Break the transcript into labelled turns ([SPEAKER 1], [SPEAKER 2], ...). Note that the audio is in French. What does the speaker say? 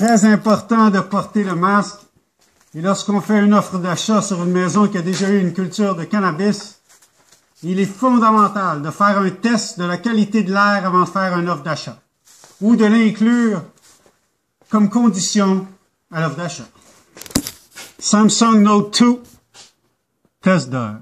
[SPEAKER 1] Très important de porter le masque. Et lorsqu'on fait une offre d'achat sur une maison qui a déjà eu une culture de cannabis, il est fondamental de faire un test de la qualité de l'air avant de faire une offre d'achat ou de l'inclure comme condition à l'offre d'achat. Samsung Note 2, test d'air.